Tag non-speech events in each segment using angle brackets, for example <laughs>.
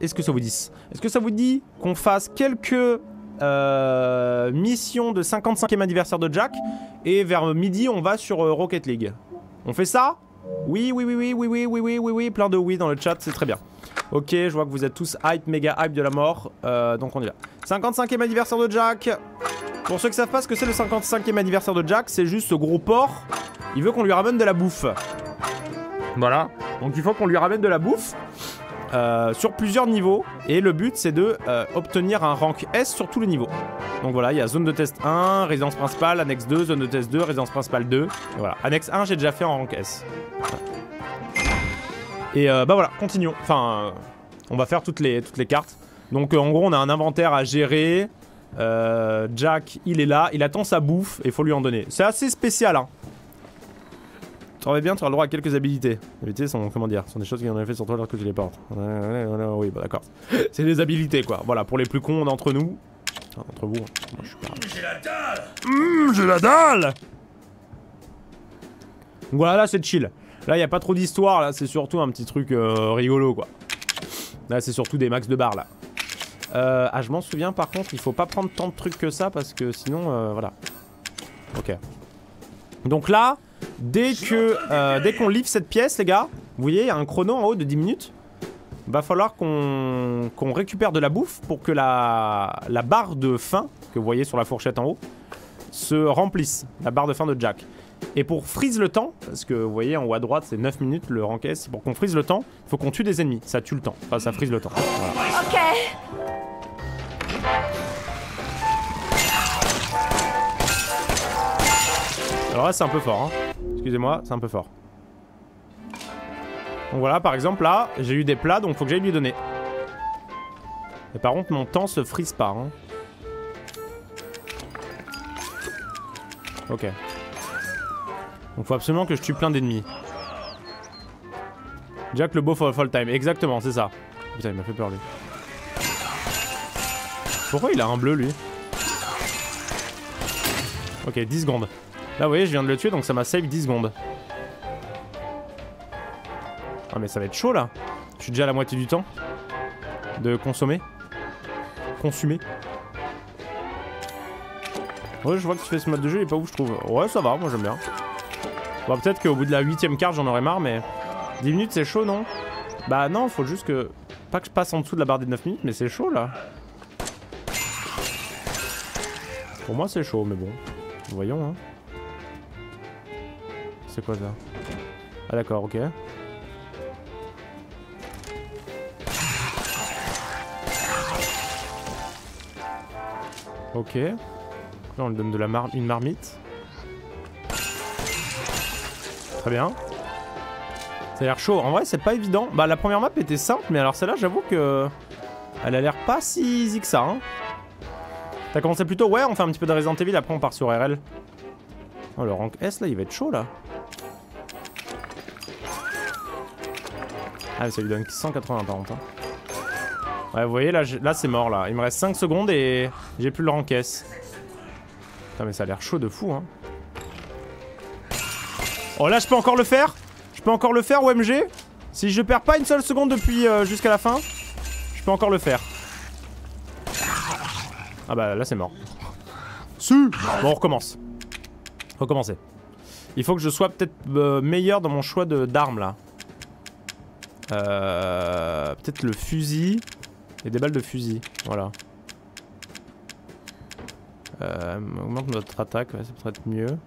Est-ce que ça vous dit Est-ce que ça vous dit qu'on fasse quelques euh, missions de 55e anniversaire de Jack et vers midi on va sur euh, Rocket League? On fait ça? Oui, oui, oui, oui, oui, oui, oui, oui, oui, oui, plein de oui dans le chat, c'est très bien. Ok, je vois que vous êtes tous hype, méga hype de la mort, euh, donc on y va. 55e anniversaire de Jack Pour ceux qui savent pas ce que c'est le 55e anniversaire de Jack, c'est juste ce gros porc, il veut qu'on lui ramène de la bouffe. Voilà, donc il faut qu'on lui ramène de la bouffe. Euh, sur plusieurs niveaux et le but c'est de euh, obtenir un rank S sur tous les niveaux. Donc voilà, il y a zone de test 1, résidence principale, annexe 2, zone de test 2, résidence principale 2. Et voilà, annexe 1 j'ai déjà fait en rank S. Et euh, bah voilà, continuons. Enfin, on va faire toutes les, toutes les cartes. Donc en gros on a un inventaire à gérer. Jack, il est là, il attend sa bouffe et faut lui en donner. C'est assez spécial hein. Tu aurais bien, tu auras le droit à quelques habilités. Habilités sont, comment dire, sont des choses qui ont fait sur toi alors que tu les portes. Oui, bah d'accord. <laughs> C'est des habilités quoi. Voilà, pour les plus cons d'entre nous. Enfin, d'entre vous. Hein. Moi, je suis pas. J'ai la dalle Hum, j'ai la dalle Voilà, là c'est chill. Là, y a pas trop d'histoire, là, c'est surtout un petit truc euh, rigolo quoi. Là, c'est surtout des max de barres là. Euh, ah, je m'en souviens par contre, il faut pas prendre tant de trucs que ça parce que sinon, euh, voilà. Ok. Donc là, Dès que euh, dès qu'on livre cette pièce, les gars, vous voyez, il y a un chrono en haut de 10 minutes. Va falloir qu'on récupère de la bouffe pour que la, la barre de faim, que vous voyez sur la fourchette en haut, se remplisse. La barre de faim de Jack. Et pour freeze le temps, parce que vous voyez en haut à droite c'est 9 minutes le S, pour qu'on freeze le temps, il faut qu'on tue des ennemis. Ça tue le temps. Enfin, ça freeze le temps. Voilà. Ok. Alors là, c'est un peu fort. Hein. Excusez-moi, c'est un peu fort. Donc voilà, par exemple, là, j'ai eu des plats, donc faut que j'aille lui donner. Et par contre, mon temps se frise pas. Hein. Ok. Donc faut absolument que je tue plein d'ennemis. Jack le beau for full time. Exactement, c'est ça. Putain, il m'a fait peur, lui. Pourquoi il a un bleu, lui? Ok, 10 secondes. Là, vous voyez, je viens de le tuer, donc ça m'a save 10 secondes. Ah, mais ça va être chaud, là. Je suis déjà à la moitié du temps. De consommer. Consumer. Ouais, je vois que tu fais ce mode de jeu, il est pas où je trouve. Ouais, ça va, moi j'aime bien. Bon, peut-être qu'au bout de la huitième carte, j'en aurais marre, mais... 10 minutes, c'est chaud, non? Bah non, faut juste que... Pas que je passe en dessous de la barre des 9 minutes, mais c'est chaud, là. Pour moi, c'est chaud, mais bon. Voyons, hein. Quoi ça Ah d'accord, ok. Ok. Là on lui donne de la mar une marmite. Très bien. Ça a l'air chaud. En vrai c'est pas évident. Bah la première map était simple mais alors celle-là j'avoue que... Elle a l'air pas si easy que ça. Hein. T'as commencé plutôt Ouais on fait un petit peu de Resident Evil après on part sur RL. Oh le rank S là il va être chaud là. Ah, ça lui donne 180 par contre. Hein. Ouais, vous voyez, là, là c'est mort, là. Il me reste 5 secondes et j'ai plus le rang caisse. Putain, mais ça a l'air chaud de fou, hein. Oh, là, je peux encore le faire? Je peux encore le faire, OMG Si je perds pas une seule seconde depuis euh, jusqu'à la fin, je peux encore le faire. Ah bah, là, c'est mort. Si Bon, on recommence. Recommencer. Il faut que je sois peut-être euh, meilleur dans mon choix d'armes, là. Euh, Peut-être le fusil. Et des balles de fusil. Voilà. Euh, augmente notre attaque, ça peut être mieux.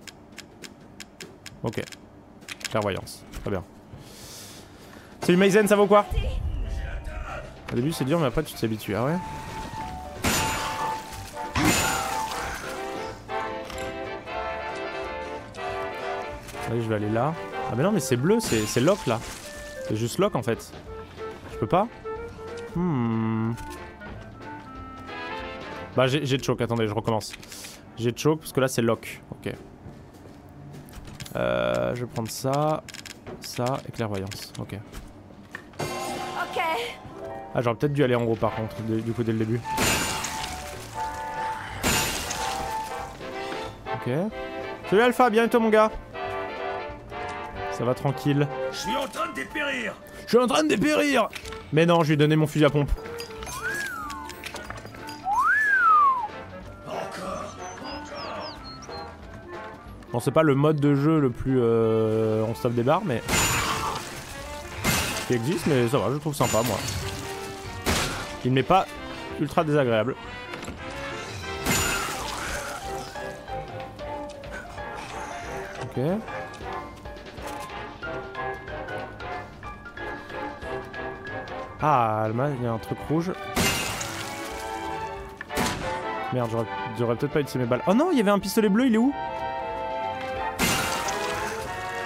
Ok. Clairvoyance. Très bien. Salut Maizen, ça vaut quoi? Au début c'est dur, mais après tu t'habitues. Ah ouais? Allez, je vais aller là. Ah mais non, mais c'est bleu, c'est lock là. C'est juste lock en fait. Je peux pas Hmm. Bah j'ai choke, attendez, je recommence. J'ai choke parce que là c'est lock. Ok. Euh, je vais prendre ça, ça et clairvoyance. Ok. Ok. Ah j'aurais peut-être dû aller en haut par contre, du coup dès le début. Ok. Salut Alpha, bien et toi mon gars Ça va tranquille. Je suis en train de dépérir Je suis en train de dépérir Mais non, je lui ai donné mon fusil à pompe. Bon, c'est pas le mode de jeu le plus... Euh, on sauve des barres, mais... Qui existe, mais ça va, je le trouve sympa, moi. Il n'est pas ultra désagréable. Ok. Ah, Alma, il y a un truc rouge. Merde, j'aurais peut-être pas utilisé mes balles. Oh non, il y avait un pistolet bleu, il est où?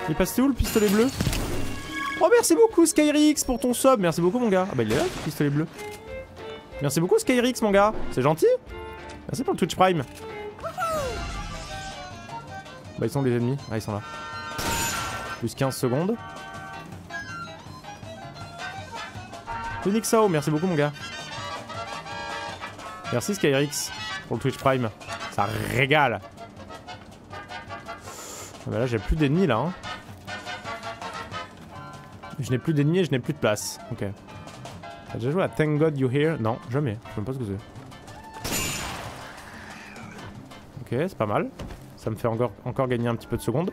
Il est passé où le pistolet bleu? Oh merci beaucoup Skyrix pour ton sub, merci beaucoup mon gars. Ah bah il est là le pistolet bleu. Merci beaucoup Skyrix mon gars, c'est gentil. Merci pour le Twitch Prime. Bah ils sont les ennemis, ah ils sont là. Plus 15 secondes. Sao, merci beaucoup mon gars. Merci Skyrix pour le Twitch Prime. Ça régale. Ah bah là j'ai plus d'ennemis là. Hein. Je n'ai plus d'ennemis et je n'ai plus de place. Ok. T'as déjà joué à Thank God You Here? Non, jamais. Je sais même pas ce que. Ok, c'est pas mal. Ça me fait encore gagner un petit peu de secondes.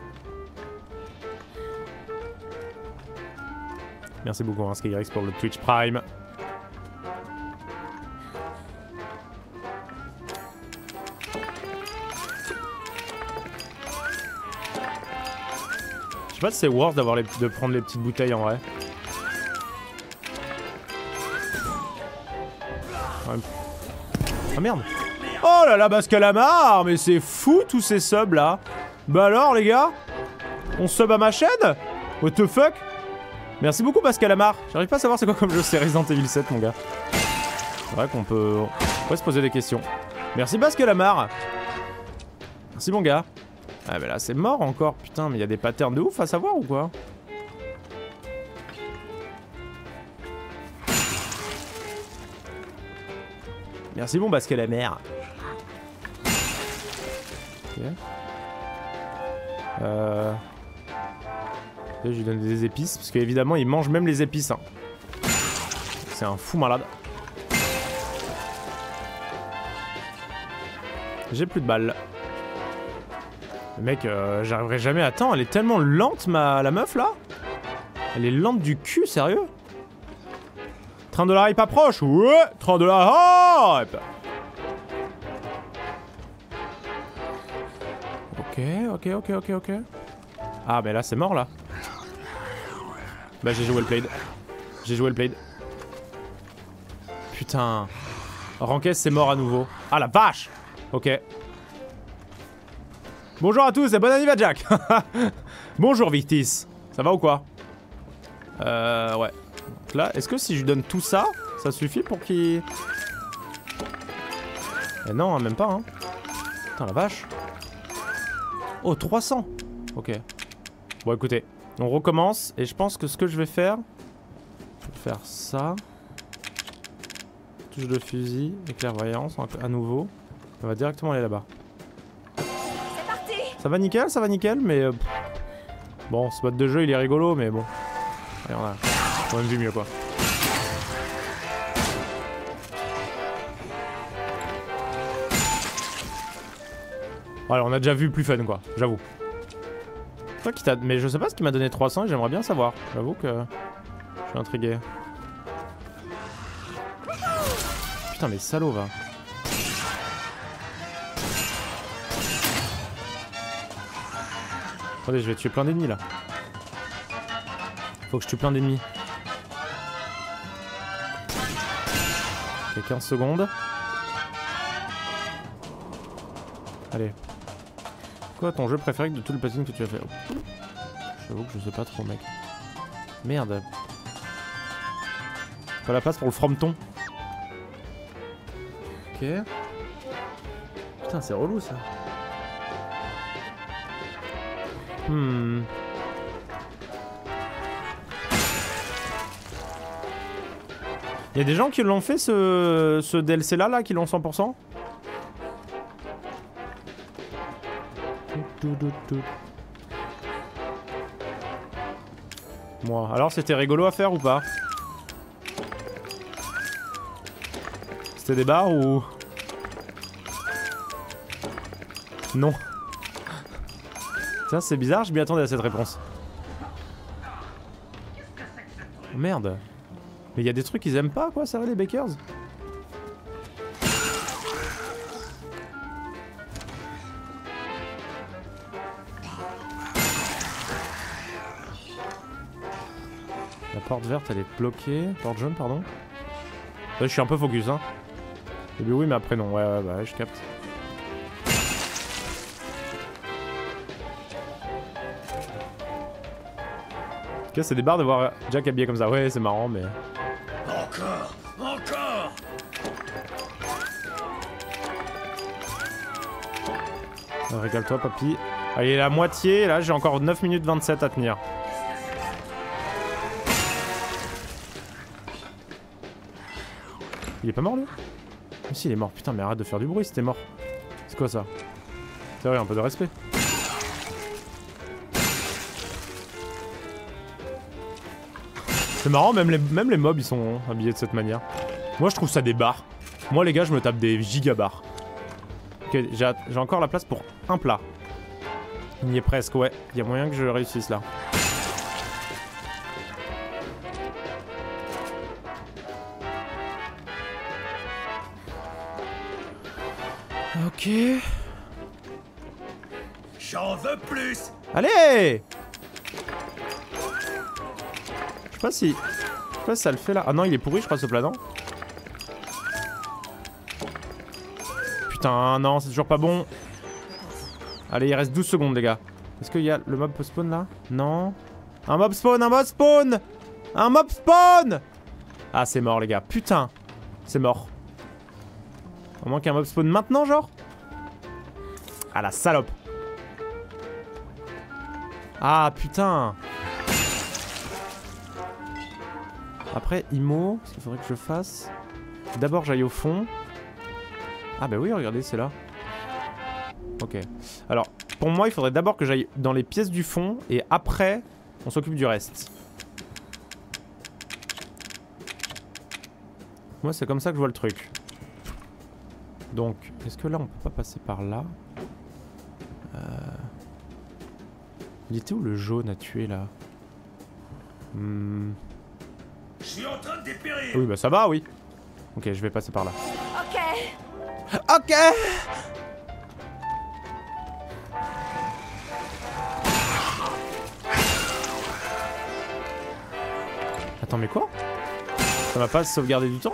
Merci beaucoup, hein, pour le Twitch Prime. Je sais pas si c'est worth d'avoir de prendre les petites bouteilles en vrai. Ah merde. Oh là là, Bascalamar Mais c'est fou tous ces subs là. Bah alors les gars On sub à ma chaîne? What the fuck? Merci beaucoup Pascal Amar. J'arrive pas à savoir c'est quoi comme jeu, c'est Resident Evil 7 mon gars. C'est vrai qu'on peut... Se poser des questions. Merci Pascal Amar. Merci mon gars. Ah mais là c'est mort encore, putain, mais il y a des patterns de ouf à savoir ou quoi? Merci bon mer. Ok. Euh... Je lui donne des épices, parce qu'évidemment il mange même les épices. Hein. C'est un fou malade. J'ai plus de balles. Le mec, euh, j'arriverai jamais à temps. Elle est tellement lente, ma la meuf, là. Elle est lente du cul, sérieux Train de la hype approche Ouais Train de la hype Ok, ok, ok, ok, ok. Ah, mais là, c'est mort, là. Bah j'ai joué le blade. J'ai joué le blade. Putain. Rankes c'est mort à nouveau. Ah la vache Ok. Bonjour à tous et bon anniversaire Jack <laughs> Bonjour Victis. Ça va ou quoi? Euh ouais. Donc là, est-ce que si je lui donne tout ça, ça suffit pour qu'il... Eh non, hein, même pas hein. Putain la vache. Oh 300 Ok. Bon écoutez, on recommence et je pense que ce que je vais faire, je vais faire ça. Touche de fusil et clairvoyance à nouveau. On va directement aller là-bas. Ça va nickel, ça va nickel, mais euh, bon, ce mode de jeu il est rigolo, mais bon. Allez, on a même vu mieux quoi. Voilà, on a déjà vu plus fun quoi, j'avoue. Mais je sais pas ce qui m'a donné 300 et j'aimerais bien savoir. J'avoue que je suis intrigué. Putain mais salaud va. Attendez, je vais tuer plein d'ennemis là. Faut que je tue plein d'ennemis. Ok, 15 secondes. Allez, Quoi ton jeu préféré de tout le platine que tu as fait? J'avoue que je sais pas trop mec. Merde. Pas la place pour le frometon. Ok. Putain c'est relou ça. Hmm. Il y a des gens qui l'ont fait ce, ce DLC là, là, qui l'ont 100% Moi. Alors c'était rigolo à faire ou pas C'était des barres ou... Non. Ça c'est bizarre, je m'y attendais à cette réponse. Merde. Mais il y a des trucs qu'ils aiment pas quoi, ça va les bakers? Porte verte elle est bloquée. Porte jaune pardon. Ouais, je suis un peu focus hein. Bien oui mais après non, ouais ouais bah je capte. Cas c'est des barres de voir Jack habillé comme ça, ouais c'est marrant mais... Encore Encore Régale-toi papy. Allez la moitié, là j'ai encore 9 minutes 27 à tenir. Il est pas mort lui Mais si il est mort, putain mais arrête de faire du bruit c'était mort. C'est quoi ça C'est vrai, un peu de respect. C'est marrant, même les, même les mobs ils sont habillés de cette manière. Moi je trouve ça des barres. Moi les gars je me tape des gigabars. Ok, j'ai encore la place pour un plat. Il y est presque, ouais. Il y a moyen que je réussisse là. Ok. J'en veux plus Allez Je sais pas si... Je sais pas si ça le fait là. Ah non, il est pourri, je crois, ce plat, non? Putain, non, c'est toujours pas bon. Allez, il reste 12 secondes, les gars. Est-ce qu'il y a... Le mob spawn, là? Non Un mob spawn, un mob spawn Un mob spawn Ah, c'est mort, les gars. Putain C'est mort. On manque un mob spawn maintenant, genre? Ah, la salope ah putain Après, IMO, ce qu'il faudrait que je fasse. D'abord, j'aille au fond. Ah bah oui, regardez, c'est là. Ok. Alors, pour moi, il faudrait d'abord que j'aille dans les pièces du fond et après, on s'occupe du reste. Moi, c'est comme ça que je vois le truc. Donc, est-ce que là, on peut pas passer par là? Il était où le jaune à tuer là Hmm. Je suis en train de dépérir Oui, bah ça va, oui. Ok, je vais passer par là. Ok. Ok Attends, mais quoi? Ça va pas sauvegarder du temps?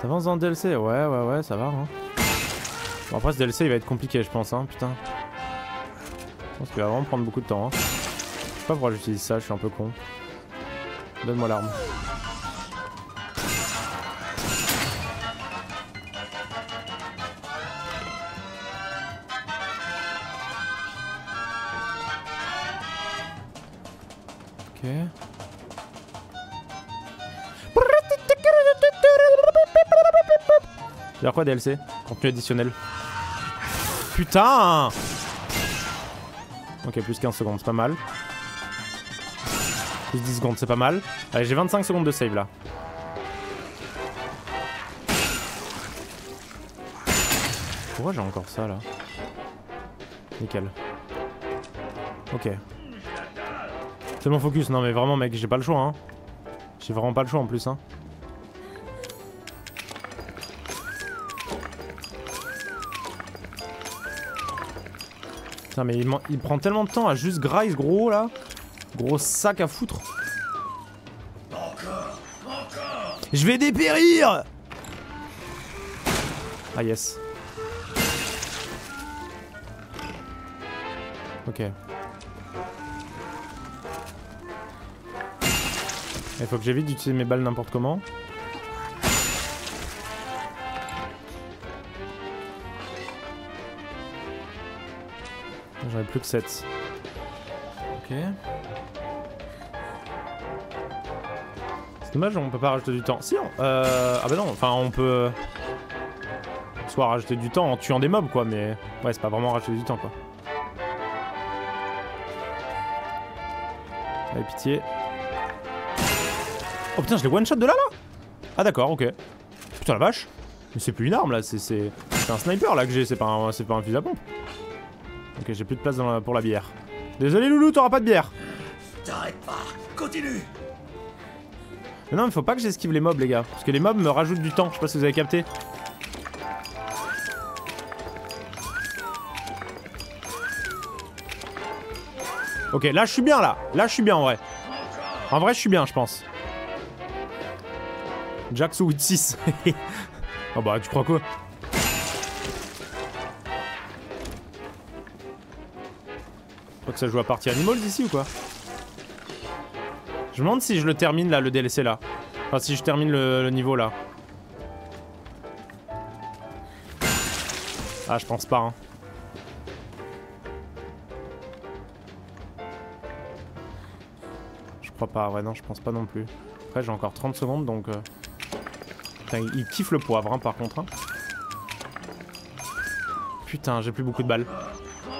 T'avances dans le DLC Ouais, ouais, ouais, ça va. Hein. Bon, après, ce DLC il va être compliqué, je pense, hein, putain. Je pense qu'il va vraiment prendre beaucoup de temps. Hein. Je sais pas pourquoi j'utilise ça, je suis un peu con. Donne-moi l'arme. Quoi DLC Contenu additionnel. Putain Ok, plus 15 secondes, c'est pas mal. Plus 10 secondes, c'est pas mal. Allez, j'ai 25 secondes de save là. Pourquoi j'ai encore ça là? Nickel. Ok. C'est mon focus, non mais vraiment mec, j'ai pas le choix hein. J'ai vraiment pas le choix en plus hein. Putain mais il, il, prend tellement de temps à juste grind gros là. Gros sac à foutre. Encore Encore Je vais dépérir Ah yes. Ok. Il faut que j'évite d'utiliser mes balles n'importe comment. plus que 7. Ok. C'est dommage, on peut pas rajouter du temps. Si, on, euh, ah bah non, enfin on peut euh, soit rajouter du temps en tuant des mobs quoi, mais ouais c'est pas vraiment rajouter du temps quoi. Allez pitié. Oh putain, je les one shot de là là. Ah d'accord, ok. Putain la vache. Mais c'est plus une arme là, c'est c'est un sniper là que j'ai, c'est pas un c'est pas un fusil à pompe. Ok, j'ai plus de place dans la- pour la bière. Désolé Loulou, t'auras pas de bière. T'arrêtes pas. Continue. Mais non, mais faut pas que j'esquive les mobs les gars, parce que les mobs me rajoutent du temps. Je sais pas si vous avez capté. Ok, là je suis bien là. Là je suis bien en vrai. En vrai, je suis bien, je pense. Jack sous 6. <laughs> oh bah, tu crois quoi? Crois que ça joue à partie Animals ici ou quoi Je me demande si je le termine là, le DLC là. Enfin, si je termine le, niveau là. Ah, je pense pas, hein. Je crois pas, ouais, non, je pense pas non plus. Après, j'ai encore 30 secondes donc. euh, Putain, il il kiffe le poivre, hein, par contre. hein. Putain, j'ai plus beaucoup de balles.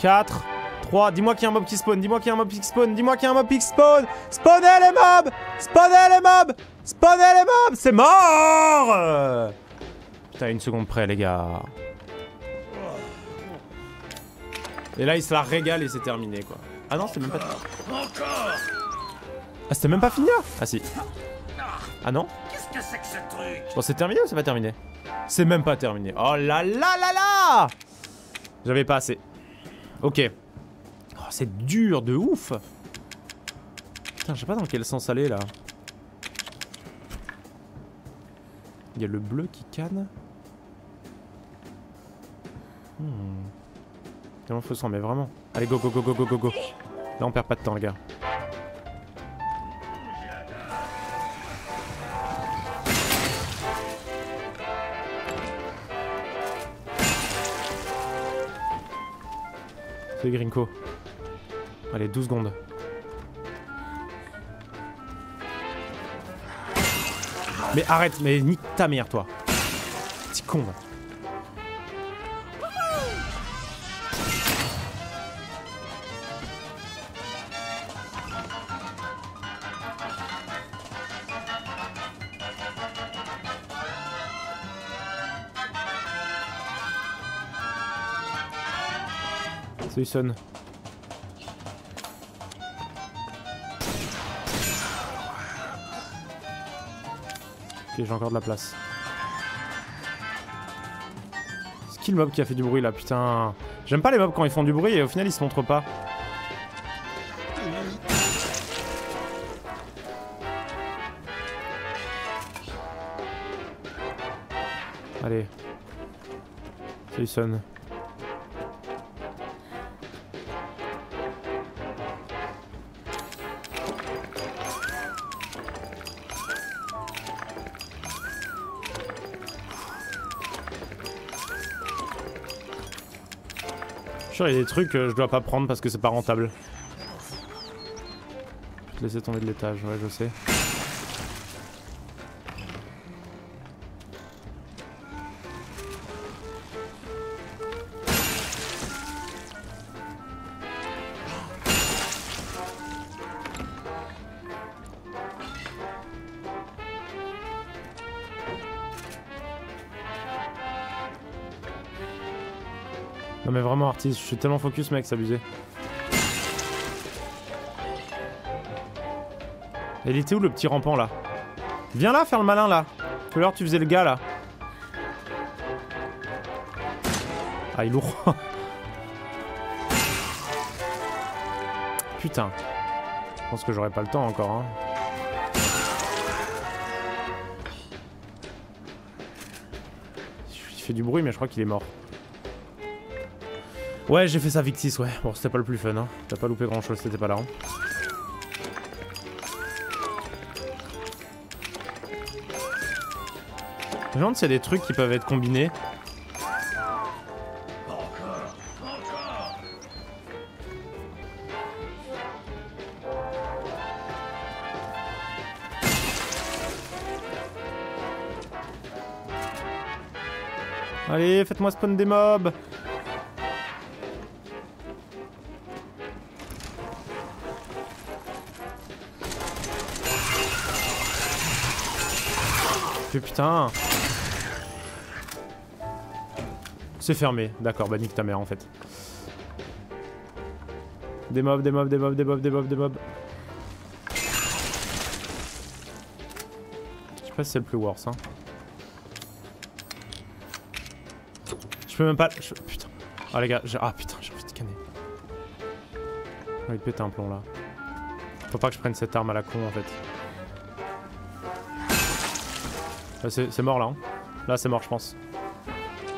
4, 3, dis-moi qu'il y a un mob qui spawn, dis-moi qu'il y a un mob qui spawn, dis-moi qu'il y a un mob qui spawn Spawnez les mobs Spawnez les mobs Spawnez les mobs C'est mort. Putain, une seconde près, les gars. Et là, il se la régale et c'est terminé, quoi. Ah non, c'était même pas... Ah, c'était même pas fini, là? Ah si. Ah non? Qu'est-ce que c'est que ce truc Bon, c'est terminé ou c'est pas terminé? C'est même pas terminé. Oh là là là là J'avais pas assez. Ok. Oh, c'est dur de ouf Putain, je sais pas dans quel sens aller, là. Il y a le bleu qui canne. Hmm. Tellement faut s'en mais vraiment. Allez, go, go, go, go, go, go, go. Là, on perd pas de temps, les gars. C'est Grinko. Allez, 12 secondes. Mais arrête, mais nique ta mère, toi. Petit con, va. Salut Son. Ok, j'ai encore de la place. C'est qui le mob qui a fait du bruit là, putain J'aime pas les mobs quand ils font du bruit et au final ils se montrent pas. Allez. Salut Son. Je il y a des trucs que je dois pas prendre parce que c'est pas rentable. Je vais laisser tomber de l'étage, ouais, je sais. Je suis tellement focus mec, c'est abusé. Il était où le petit rampant là? Viens là faire le malin là. Tout l'heure tu faisais le gars là. Ah il est lourd. Putain. Je pense que j'aurai pas le temps encore hein. Il fait du bruit mais je crois qu'il est mort. Ouais, j'ai fait ça Victis, ouais. Bon, c'était pas le plus fun, hein. T'as pas loupé grand chose, c'était pas là. Hein. Je me demande s'il y a des trucs qui peuvent être combinés. Allez, faites-moi spawn des mobs putain C'est fermé, d'accord, bah nique ta mère en fait. Des mobs, des mobs, des mobs, des mobs, des mobs, des mobs. Je sais pas si c'est le plus worse hein. Je peux même pas... Putain. Ah les gars, ah putain, j'ai envie de canner. J'ai envie péter un plomb là. Faut pas que je prenne cette arme à la con en fait. C'est mort là. Hein. Là c'est mort je pense.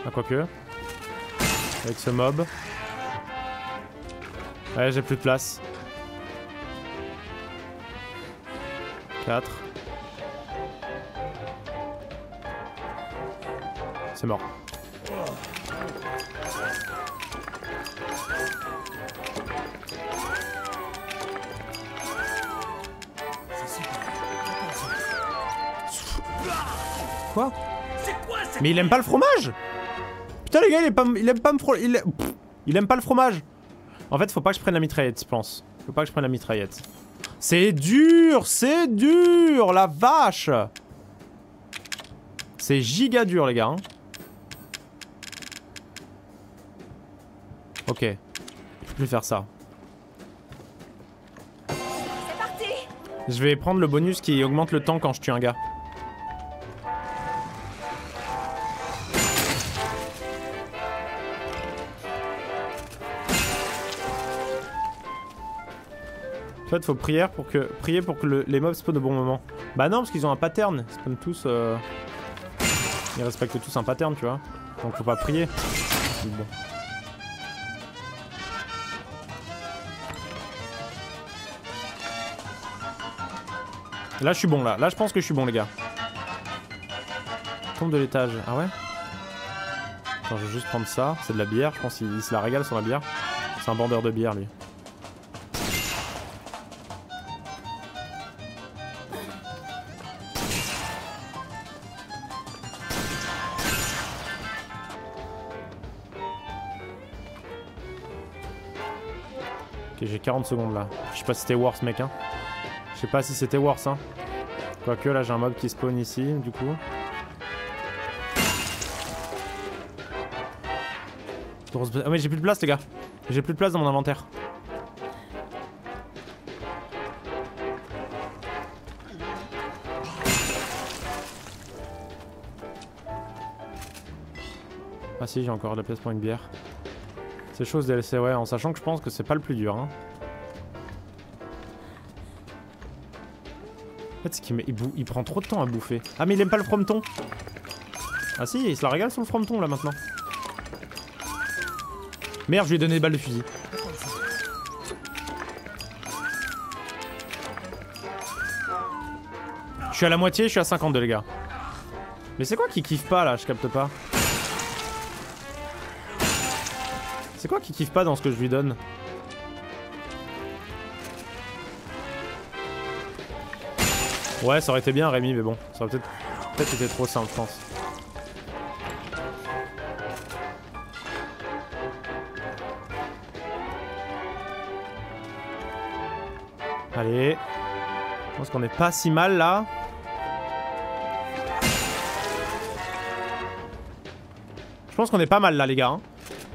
Ah quoique. Avec ce mob. Ouais j'ai plus de place. 4. C'est mort. Mais il aime pas le fromage Putain les gars, il aime pas, il aime pas me il, il aime pas le fromage. En fait, faut pas que je prenne la mitraillette, je pense. Faut pas que je prenne la mitraillette. C'est dur, c'est dur, la vache C'est giga dur, les gars. Hein. Ok. Je vais faire ça. Je vais prendre le bonus qui augmente le temps quand je tue un gars. Fait, faut prier pour que, prier pour que les mobs spawnent au bon moment. Bah non, parce qu'ils ont un pattern. Ils spawnent tous... Euh, ils respectent tous un pattern, tu vois. Donc faut pas prier. Là, je suis bon, là. Là, je pense que je suis bon, les gars. Tombe de l'étage. Ah ouais? Attends, je vais juste prendre ça. C'est de la bière. Je pense qu'il se la régale sur la bière. C'est un bandeur de bière, lui. J'ai 40 secondes là. Je sais pas si c'était worse mec hein. Je sais pas si c'était worse hein. Quoique là j'ai un mob qui spawn ici du coup. Ah mais j'ai plus de place les gars. J'ai plus de place dans mon inventaire. Ah si j'ai encore de la place pour une bière. Ces choses DLC, ouais, en sachant que je pense que c'est pas le plus dur. Hein. En fait, c'est il, prend trop de temps à bouffer. Ah, mais il aime pas le frometon Ah si, il se la régale sur le frometon, là, maintenant. Merde, je lui ai donné des balles de fusil. Je suis à la moitié, je suis à 52, les gars. Mais c'est quoi qui kiffe pas, là? Je capte pas. C'est quoi qui kiffe pas dans ce que je lui donne Ouais, ça aurait été bien Rémi, mais bon, ça aurait peut-être peut été trop simple, je pense. Allez. Je pense qu'on est pas si mal là. Je pense qu'on est pas mal là les gars. Hein.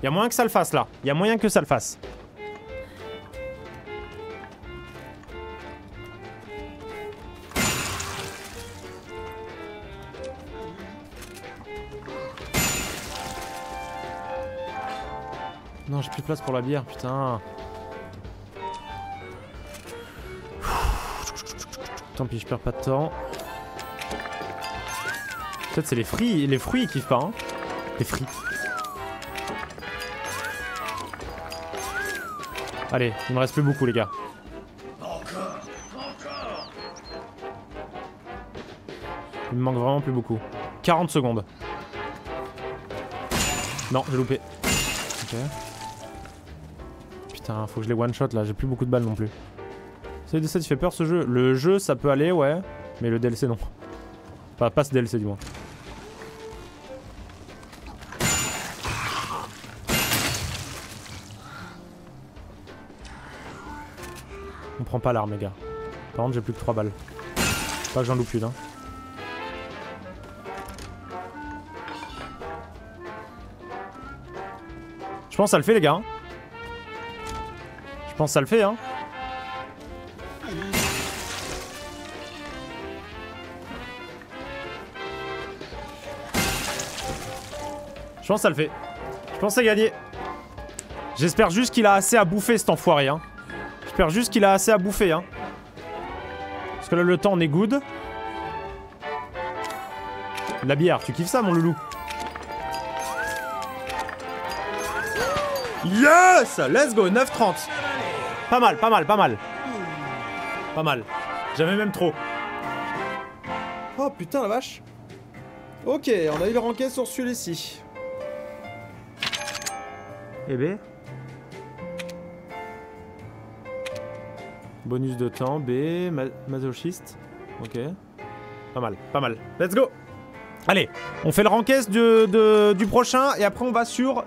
Il y a moyen que ça le fasse là. Il y a moyen que ça le fasse. Non, j'ai plus de place pour la bière, putain. Tant pis, je perds pas de temps. Peut-être c'est les fruits, les fruits qui kiffent pas, hein. Les fruits. Allez, il me reste plus beaucoup les gars. Il me manque vraiment plus beaucoup. 40 secondes. Non, j'ai loupé. Ok. Putain, faut que je les one shot là, j'ai plus beaucoup de balles non plus. C'est il fait peur ce jeu. Le jeu ça peut aller, ouais. Mais le DLC non. Enfin, pas ce DLC du moins. Pas l'arme les gars. Par contre j'ai plus que 3 balles. Pas que j'en loupe une hein. Je pense que ça le fait les gars. hein. Je pense que ça le fait hein. Je pense que ça le fait. Je pense que gagné. J'espère juste qu'il a assez à bouffer cet enfoiré hein. J'espère juste qu'il a assez à bouffer hein. Parce que là le temps on est good. La bière, tu kiffes ça mon loulou? Yes Let's go, 9.30 Pas mal, pas mal, pas mal. Pas mal. J'avais même trop. Oh putain la vache. Ok, on a eu le ranquet sur celui-ci. Eh ben. Bonus de temps, B, ma masochiste. Ok. Pas mal, pas mal. Let's go Allez, on fait le de, de- du prochain et après on va sur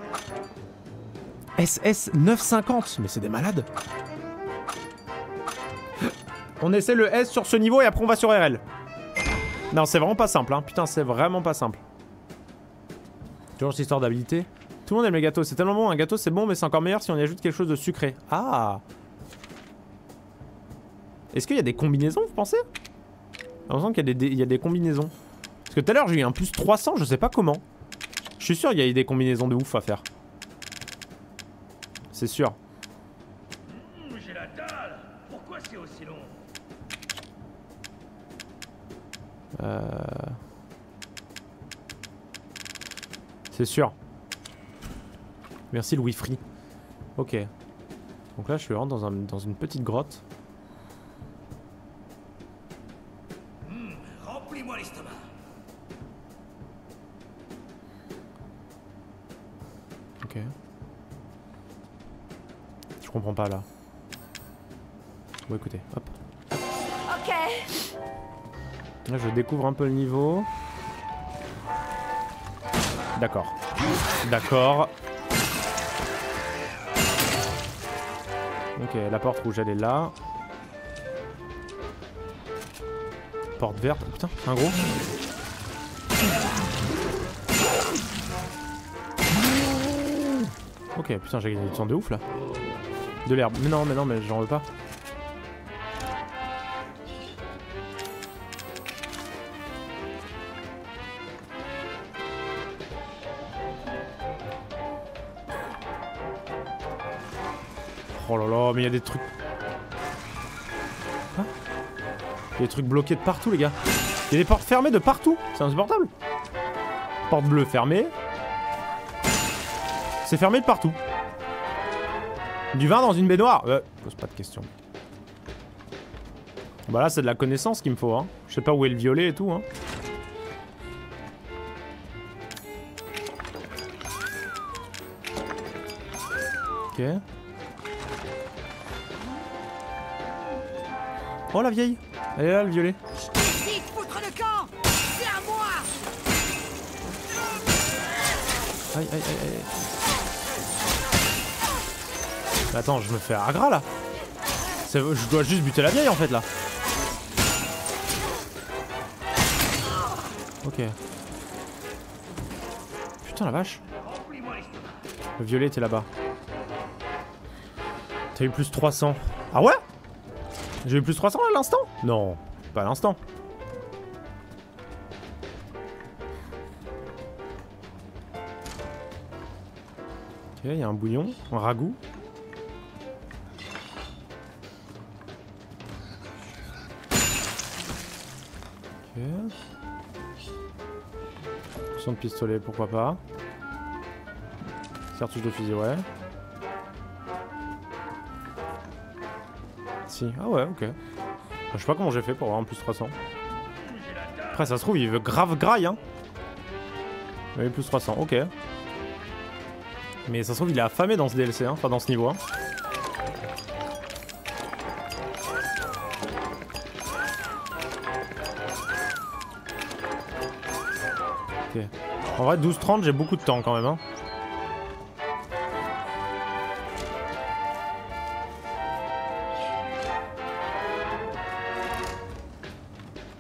SS 950. Mais c'est des malades. On essaie le S sur ce niveau et après on va sur RL. Non, c'est vraiment pas simple, hein. Putain, c'est vraiment pas simple. Toujours cette histoire d'habilité. Tout le monde aime les gâteaux. C'est tellement bon. Un gâteau, c'est bon, mais c'est encore meilleur si on y ajoute quelque chose de sucré. Ah Est-ce qu'il y a des combinaisons, vous pensez? J'ai l'impression qu'il y, a des- il y a des combinaisons. Parce que tout à l'heure, j'ai eu un plus 300, je sais pas comment. Je suis sûr qu'il y a eu des combinaisons de ouf à faire. C'est sûr. J'ai la dalle Pourquoi c'est aussi long? Euh... C'est sûr. Merci Louis Free. Ok. Donc là, je suis vraiment dans, un- dans une petite grotte. Pas là. Bon, écoutez, hop. Ok. Là, je découvre un peu le niveau. D'accord. D'accord. Ok, la porte rouge, elle est là. Porte verte. Putain, un gros. Ok, putain, j'ai gagné du temps de ouf là. De l'herbe. Mais non, mais non, mais j'en veux pas. Oh là là, mais il y a des trucs. Quoi Il y a des trucs bloqués de partout, les gars. Il y a des portes fermées de partout. C'est insupportable. Porte bleue fermée. C'est fermé de partout. Du vin dans une baignoire euh, Pose pas de questions. Bah là, c'est de la connaissance qu'il me faut, hein. Je sais pas où est le violet et tout, hein. Ok. Oh la vieille Elle est là le violet. Vite, foutre le camp C'est à moi Aïe aïe aïe aïe. Attends, je me fais agra là. Je dois juste buter la vieille en fait là. Ok. Putain la vache. Le violet était là-bas. T'as eu plus 300. Ah ouais? J'ai eu plus 300 à l'instant? Non, pas à l'instant. Ok, il y a un bouillon, un ragoût. De pistolet, pourquoi pas. Cartouche de fusil, ouais. ici. Ah ouais, ok. Je sais pas comment j'ai fait pour avoir un plus 300. Après, ça se trouve, il veut grave graille, hein. Oui, plus 300, ok. Mais ça se trouve, il est affamé dans ce DLC, hein. Enfin, dans ce niveau, hein. En vrai, 12-30, j'ai beaucoup de temps quand même.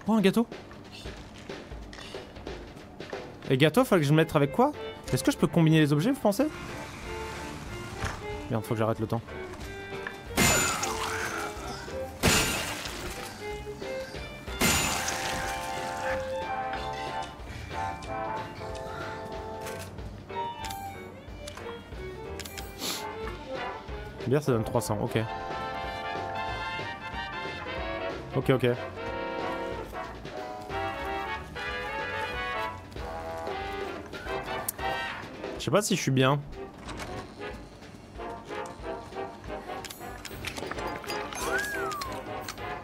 Oh, un gâteau Et gâteau, faut que je me mette avec quoi? Est-ce que je peux combiner les objets, vous pensez? Merde, faut que j'arrête le temps. Ça donne 300, ok. Ok, ok. Je sais pas si je suis bien.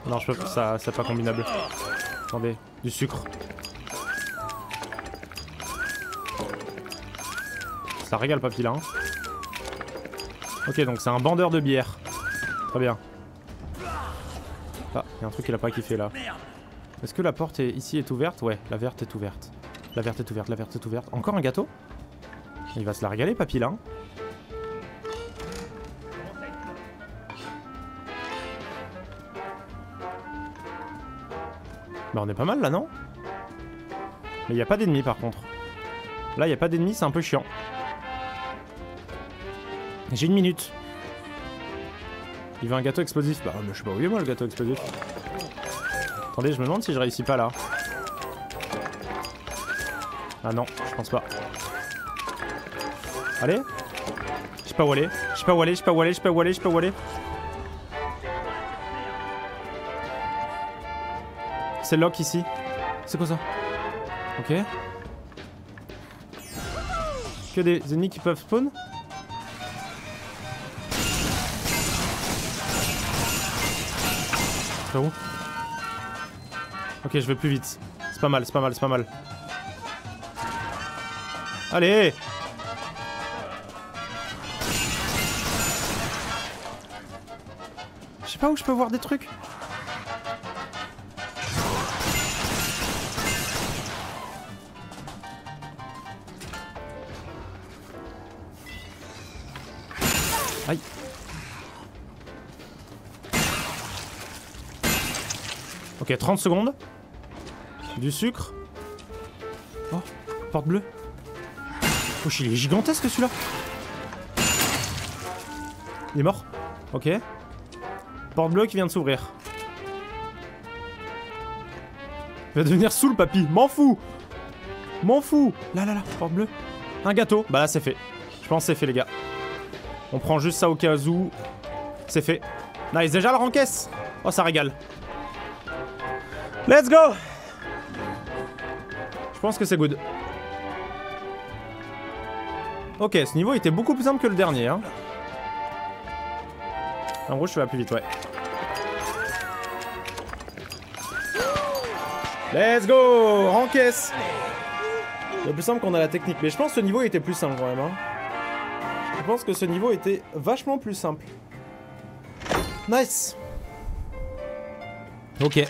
Non, je peux pas, ça, c'est pas combinable. Attendez, du sucre. Ça régale papy là. Hein. Ok, donc c'est un bandeur de bière. Très bien. Ah, il y a un truc qu'il a pas kiffé là. Est-ce que la porte est, ici est ouverte? Ouais, la verte est ouverte. La verte est ouverte, la verte est ouverte. Encore un gâteau? Il va se la régaler, papy là. hein. Bah on est pas mal là, non? Mais il n'y a pas d'ennemis par contre. Là, il n'y a pas d'ennemis, c'est un peu chiant. J'ai une minute. Il veut un gâteau explosif. Bah, mais je sais pas où il est moi le gâteau explosif. Attendez, je me demande si je réussis pas là. Ah non, je pense pas. Allez Je sais pas où aller. Je sais pas où aller, je sais pas où aller, je sais pas où aller, je sais pas où aller. C'est lock ici. C'est quoi ça? Ok. Que des ennemis qui peuvent spawn? Ok, je vais plus vite. C'est pas mal, c'est pas mal, c'est pas mal. Allez Je sais pas où je peux voir des trucs. Ok, 30 secondes. Du sucre. Oh, porte bleue. Oh, il est gigantesque celui-là. Il est mort. Ok. Porte bleue qui vient de s'ouvrir. Il va devenir sous le papy. M'en fous. M'en fous. Là, là, là. Porte bleue. Un gâteau. Bah là, c'est fait. Je pense que c'est fait, les gars. On prend juste ça au cas où. C'est fait. Nice. Déjà, la rencaisse. Oh, ça régale. Let's go Je pense que c'est good. Ok, ce niveau était beaucoup plus simple que le dernier. Hein. En gros, je vais plus vite, ouais. Let's go Rencaisse C'est plus simple qu'on a la technique. Mais je pense que ce niveau était plus simple quand même. Hein. Je pense que ce niveau était vachement plus simple. Nice Ok.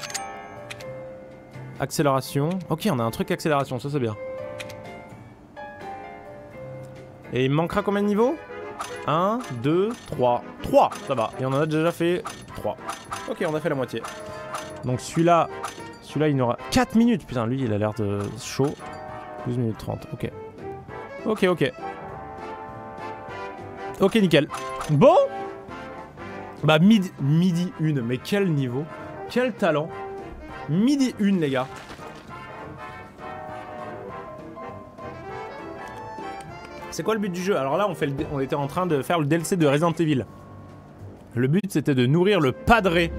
Accélération. Ok, on a un truc accélération, ça c'est bien. Et il me manquera combien de niveaux? 1, 2, 3. 3, ça va. Et on en a déjà fait 3. Ok, on a fait la moitié. Donc celui-là, celui-là il aura 4 minutes. Putain, lui il a l'air de chaud. 12 minutes 30, ok. Ok, ok. Ok, nickel. Bon Bah midi, midi 1, mais quel niveau Quel talent Midi 1 les gars. C'est quoi le but du jeu? Alors là, on était en train de faire le DLC de Resident Evil. Le but, c'était de nourrir le padré